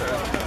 Thank you.